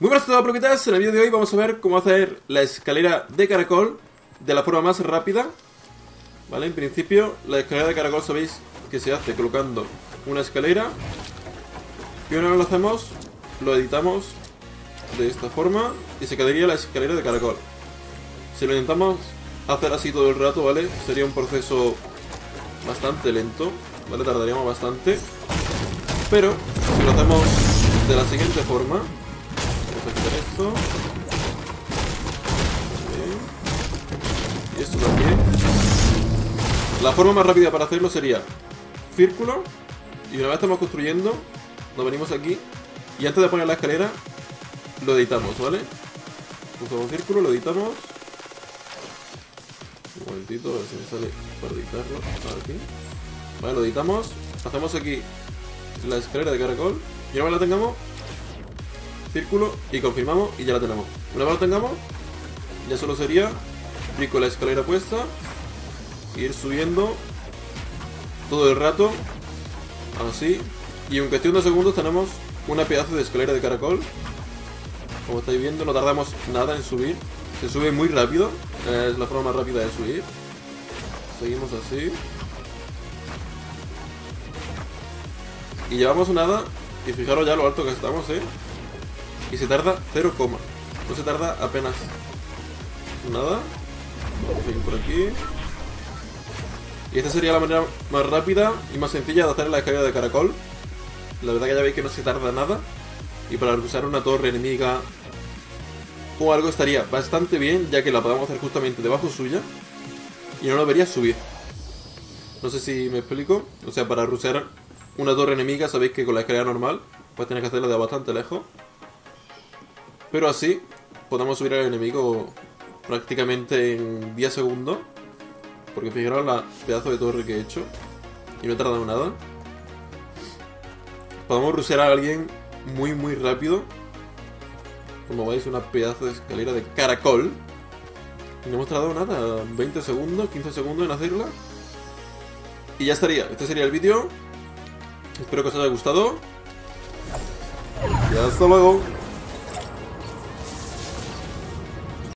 Muy buenas a todos. En el vídeo de hoy vamos a ver cómo hacer la escalera de caracol de la forma más rápida. ¿Vale? En principio, la escalera de caracol sabéis que se hace colocando una escalera. Y una vez lo hacemos, lo editamos de esta forma y se quedaría la escalera de caracol. Si lo intentamos hacer así todo el rato, ¿vale? Sería un proceso bastante lento, ¿vale? Tardaríamos bastante. Pero, si lo hacemos de la siguiente forma, Esto. Y esto también. La forma más rápida para hacerlo sería círculo. Y una vez estamos construyendo, nos venimos aquí. Y antes de poner la escalera, lo editamos, ¿vale? Usamos círculo, lo editamos. Un momentito, a ver si me sale para editarlo. Aquí. Vale, lo editamos. Hacemos aquí la escalera de caracol. Y vez la tengamos, círculo y confirmamos y ya la tenemos. Una vez la tengamos, ya solo sería ir con la escalera puesta, ir subiendo todo el rato, así, y en cuestión de segundos tenemos una pedazo de escalera de caracol. Como estáis viendo, no tardamos nada en subir, se sube muy rápido, es la forma más rápida de subir. Seguimos así. Y llevamos nada, y fijaros ya lo alto que estamos, eh. Y se tarda 0, no se tarda apenas nada. Vamos a seguir por aquí. Y esta sería la manera más rápida y más sencilla de hacer la escalera de caracol. La verdad que ya veis que no se tarda nada. Y para usar una torre enemiga o algo estaría bastante bien, ya que la podemos hacer justamente debajo suya. Y no lo vería subir. No sé si me explico. O sea, para rusar una torre enemiga, sabéis que con la escalera normal, pues tenéis que hacerla de bastante lejos. Pero así podemos subir al enemigo prácticamente en 10 segundos. Porque fijaros la pedazo de torre que he hecho. Y no he tardado nada. Podemos rushear a alguien muy muy rápido. Como veis, una pedazo de escalera de caracol. No hemos tardado nada. 20 segundos, 15 segundos en hacerla. Y ya estaría. Este sería el vídeo. Espero que os haya gustado. Y hasta luego.